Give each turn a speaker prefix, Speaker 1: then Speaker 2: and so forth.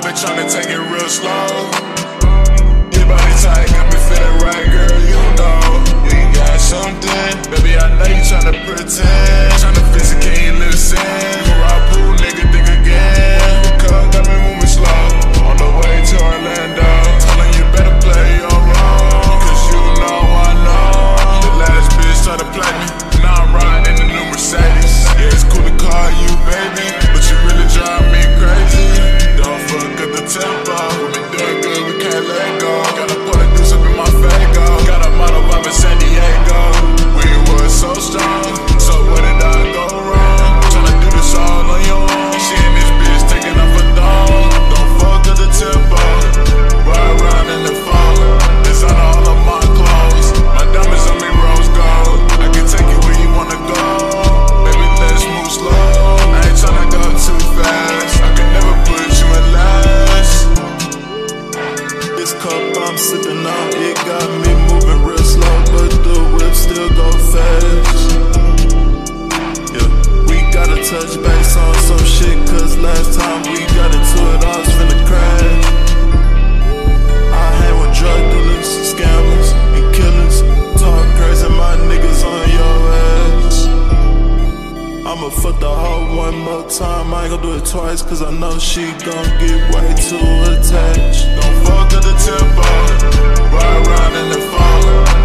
Speaker 1: I been trying to take it real slow.
Speaker 2: Your body tight, slipping out, it got me moving real slow, but the whip still go fast. more time, I ain't gon' do it twice Cause I know she gon' get way too attached.
Speaker 1: Don't fuck with the tempo, ride around in the fall.